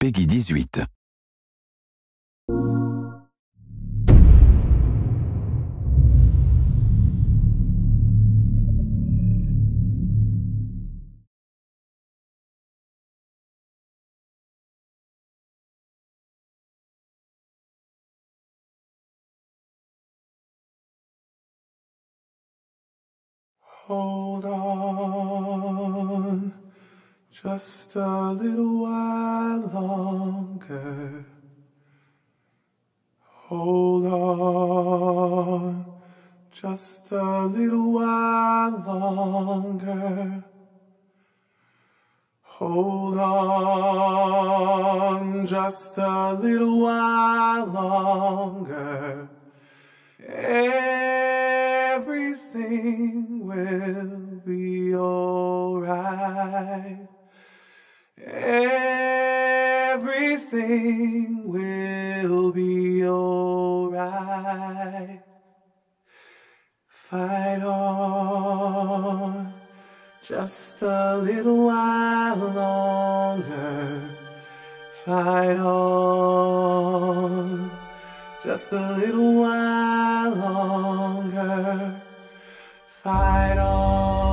Peggy 18. Hold on just a little while longer. Hold on just a little while longer. Hold on just a little while longer. Everything will be alright. Fight on just a little while longer. Fight on just a little while longer. Fight on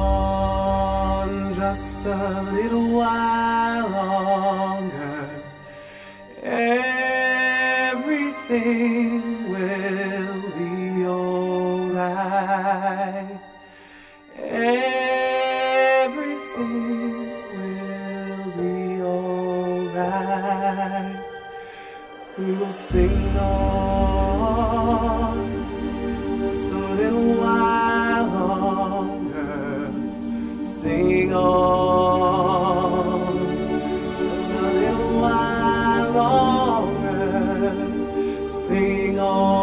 just a little while longer. Everything will be alright. Everything will be alright. We will sing on on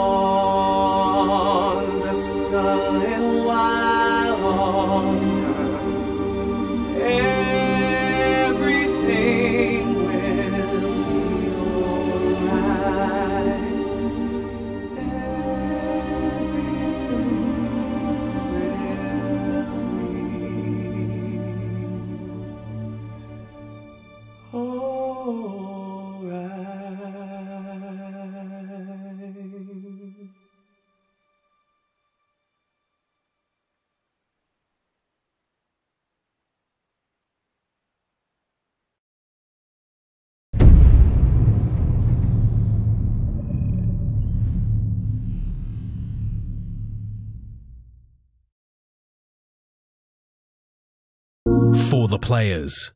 For the players.